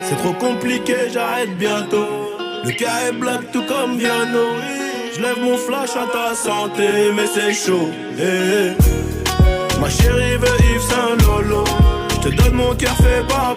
C'est trop compliqué, j'arrête bientôt. Le cas est black tout comme Viano. Je lève mon flash à ta santé, mais c'est chaud. Eh. Ma chérie veut Yves Saint Lolo. Je te donne mon cœur fait par